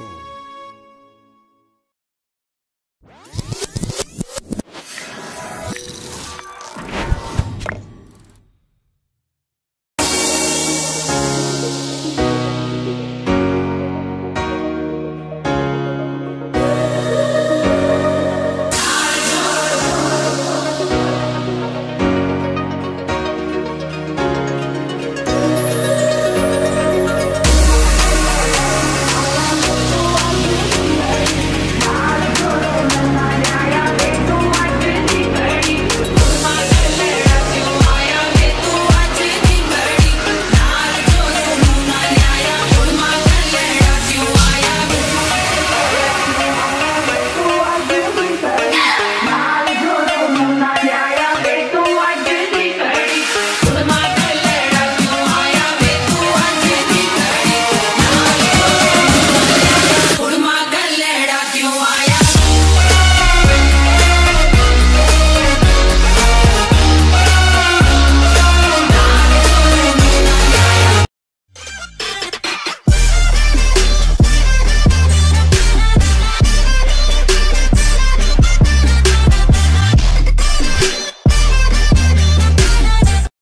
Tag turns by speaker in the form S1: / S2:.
S1: king.